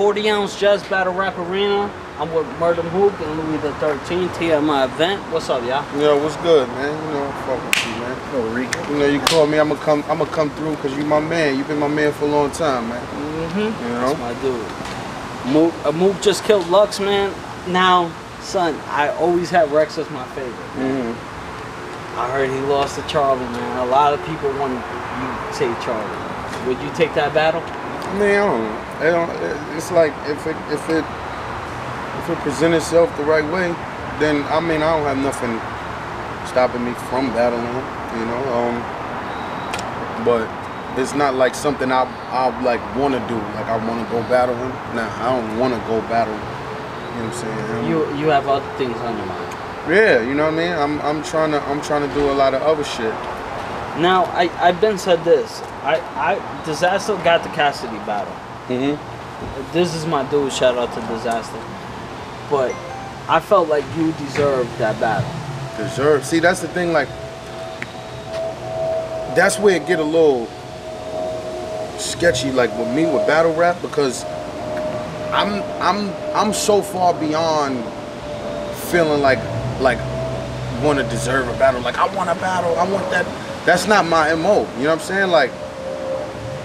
40 ounce Jazz Battle Rap Arena. I'm with Murda Mook and Louis the 13th here at my event. What's up, y'all? Yo, what's good, man? You know, fuck with you, man. Oh, Rico. You know, you call me, I'ma come, I'ma come through, cause you my man. You've been my man for a long time, man. Mm-hmm. You know. That's my dude. Mook, uh, Mook just killed Lux, man. Now, son, I always had Rex as my favorite. hmm I heard he lost to Charlie, man. A lot of people want you to take Charlie. Would you take that battle? I mean, I don't know. I don't, it's like if it, if it, if it present itself the right way, then I mean, I don't have nothing stopping me from battling him. You know. Um. But it's not like something I, I like want to do. Like I want to go battle him. Nah, I don't want to go battle. Him. You know what I'm saying? You you have other things on your mind. Yeah, you know what I mean. I'm I'm trying to I'm trying to do a lot of other shit. Now, I I've been said this. I I Disaster got the Cassidy battle. Mm-hmm. This is my dude. Shout out to Disaster. But I felt like you deserved that battle. Deserve. See, that's the thing. Like, that's where it get a little sketchy. Like with me with battle rap because I'm I'm I'm so far beyond feeling like like want to deserve a battle. Like I want a battle. I want that. That's not my mo. You know what I'm saying? Like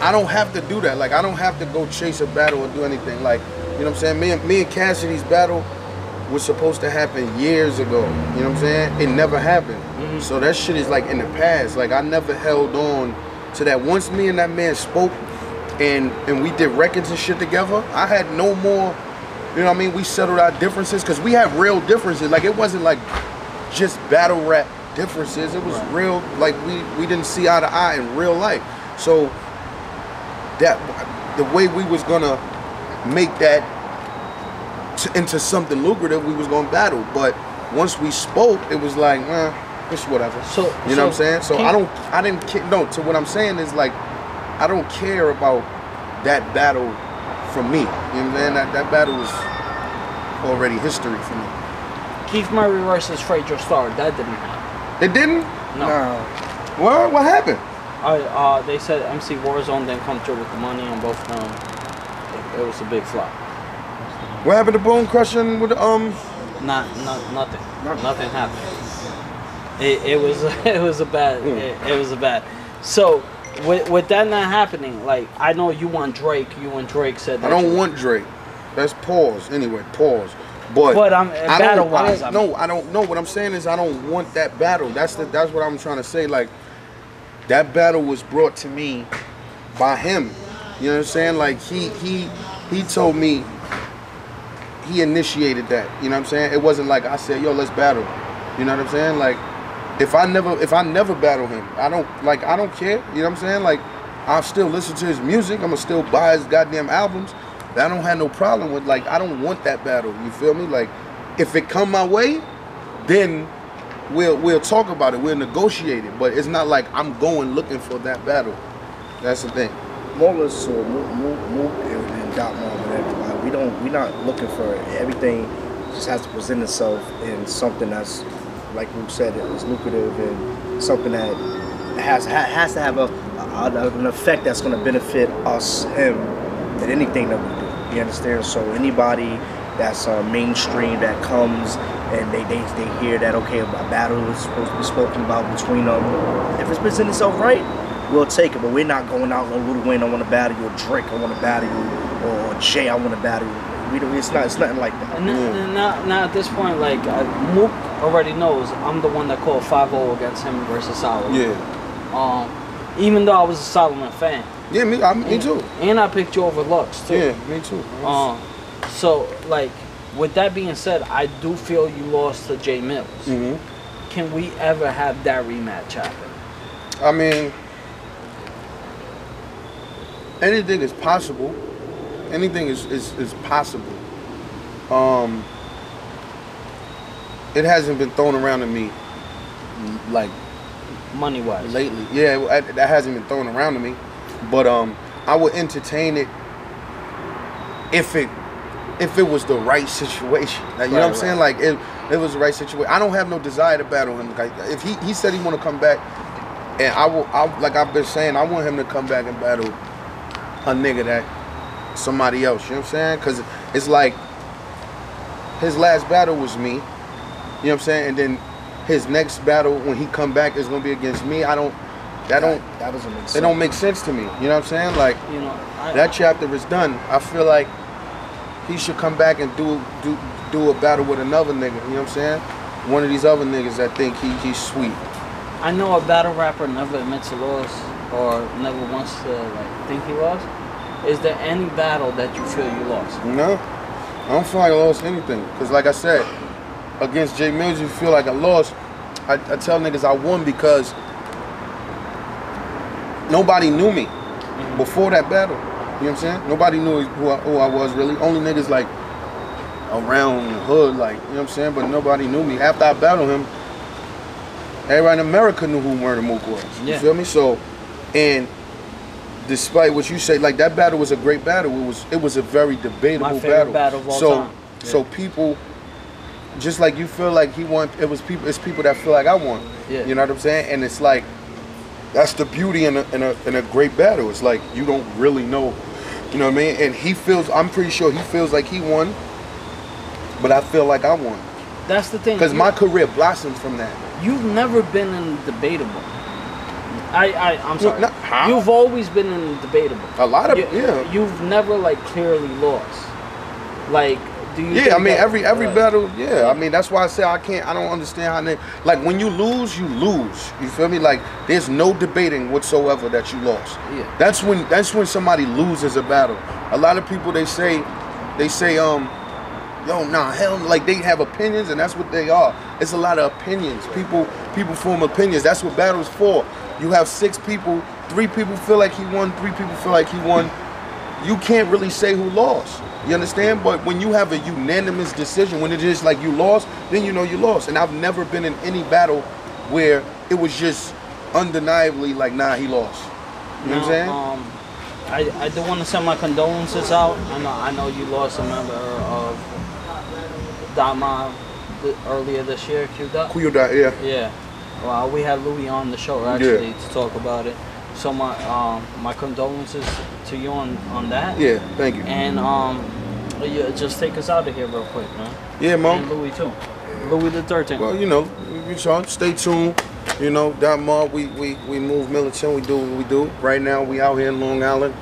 I don't have to do that. Like I don't have to go chase a battle or do anything. Like you know what I'm saying? Me and me and Cassidy's battle was supposed to happen years ago. You know what I'm saying? It never happened. Mhm. So that shit is like in the past. Like I never held on to that. Once me and that man spoke and and we did records and shit together, I had no more. You know what I mean? We settled our differences because we have real differences. Like it wasn't like just battle rap differences. It was Right. real. Like we we didn't see eye to eye in real life. So that the way we was gonna make that into something lucrative, we was gonna battle. But once we spoke, it was like, eh, it's whatever. So You know what I'm saying? So I don't, I didn't, no. So what I'm saying is like, I don't care about that battle from me. You know what I'm saying? That that battle is already history for me. Keith Murray versus Fredro Starr. That didn't happen. It didn't. No. No. What? What happened? I, uh, they said MC Warzone didn't come through with the money on both of them. It, it was a big flop. What happened to Bone Crushing with the, um? Not, not nothing. Nothing happened. It, it was it was a bad Mm. it, it was a bad. So with with that not happening, like I know you want Drake. You and Drake said I don't want Drake. That's pause. Anyway, pause. But But I'm I battle don't, I don't I know. mean, I don't know. What I'm saying is I don't want that battle. That's the that's what I'm trying to say. Like that battle was brought to me by him. You know what I'm saying? Like he he he told me he initiated that. You know what I'm saying? It wasn't like I said, "Yo, let's battle." You know what I'm saying? Like if I never if I never battle him, I don't like I don't care. You know what I'm saying? Like I'll still listen to his music. I'm gonna still buy his goddamn albums. I don't have no problem with like I don't want that battle. You feel me? Like if it come my way, then we'll we'll talk about it. We'll negotiate it. But it's not like I'm going looking for that battle. That's the thing. More so, Mook, Mook, Mook, and Dot Mob and everybody. We don't. We're not looking for everything. Just has to present itself in something that's, like Luke said, is lucrative and something that has has to have a, a an effect that's going to benefit us, him, and anything that we do. You understand? So anybody that's uh, mainstream that comes and they, they they hear that okay, a battle is supposed to be spoken about between them. If it's presenting itself right, we'll take it. But we're not going out like Lil Wayne, I want to battle you, or Drake, I want to battle you, or Jay, I want to battle you. We don't, it's not. It's nothing like that. And then- now, now at this point, like uh, Mook already knows I'm the one that called 5-0 against him versus Solomon. Yeah. Um, even though I was a Solomon fan. Yeah, me, I, me too. And I picked you over Lux too. Yeah, me too. Um, so like, with that being said, I do feel you lost to Jae Millz. hmm Can we ever have that rematch happen? I mean, anything is possible. Anything is, is, is possible. Um, it hasn't been thrown around to me like Money wise. lately. Yeah, that hasn't been thrown around to me, but um, I would entertain it if it if it was the right situation. Like, you know what I'm Right, saying? Like if it was the right situation. I don't have no desire to battle him. Like if he he said he want to come back, and I will. I like I've been saying, I want him to come back and battle a nigga that somebody else. You know what I'm saying? Because it's like his last battle was me. You know what I'm saying? And then his next battle when he come back is gonna be against me. I don't. That don't. That doesn't make sense. It don't make sense to me. You know what I'm saying? Like You know, I, that chapter is done. I feel like he should come back and do do do a battle with another nigga. You know what I'm saying? One of these other niggas that think he he's sweet. I know a battle rapper never admits a loss or never wants to like think he lost. Is there any battle that you feel you lost? No, I don't feel like I lost anything. Cause like I said, against Jae Millz, you feel like I lost. I, I tell niggas I won because nobody knew me mm-hmm. before that battle. You know what I'm saying? Nobody knew who I, who I was really. Only niggas like around the hood, like you know what I'm saying. But nobody knew me. After I battled him, everybody in America knew who Murda Mook was. You Yeah. feel me? So, and despite what you say, like that battle was a great battle. It was it was a very debatable battle. battle of all so time. so people just like you feel like he won it was people it's people that feel like I won. Yeah. You know what I'm saying? And it's like that's the beauty in a, in a in a great battle. It's like you don't really know, you know what I mean? And he feels I'm pretty sure he feels like he won, but I feel like I won. That's the thing. Because my career blossomed from that. You've never been in debatable. I, I I'm sorry. not- how? You've always been in debatable. A lot of You- yeah. You've never like clearly lost. Like, do you? Yeah, I mean every every right. battle. Yeah, I mean that's why I say I can't. I don't understand how they like when you lose, you lose. You feel me? Like there's no debating whatsoever that you lost. Yeah. That's when that's when somebody loses a battle. A lot of people they say they say um yo nah hell like they have opinions and that's what they are. It's a lot of opinions. People people form opinions. That's what battles for. You have six people, three people feel like he won, three people feel like he won you can't really say who lost. You understand? But when you have a unanimous decision, when it is like you lost, then you know you lost. And I've never been in any battle where it was just undeniably like, nah, he lost. You know what I'm saying? Um, I, I do want to send my condolences out. I know I know you lost a member of Dama th- earlier this year. Q Dot. Kuyo dot, yeah. Yeah. Well, we had Louis on the show actually to talk about it. So my um my condolences to you on on that. Yeah, thank you. And um, yeah, just take us out of here real quick, man. Yeah, And Mom. Louis too. Louis the Thirteenth. Well, you know, you y'all stay tuned. You know, that mob, we, we, we move militant, we do what we do. Right now, we out here in Long Island,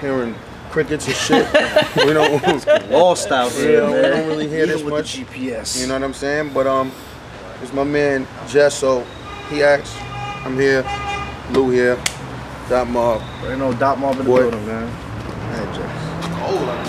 hearing crickets and shit. we don't, lost out here. yeah, we don't really hear Even this with much. the GPS. You know what I'm saying? But um, it's my man Jesso. He acts. I'm here. Lou here. Dot mob. Ain't no dot mob in the Boy. building, man. Hey, Jess. Cold.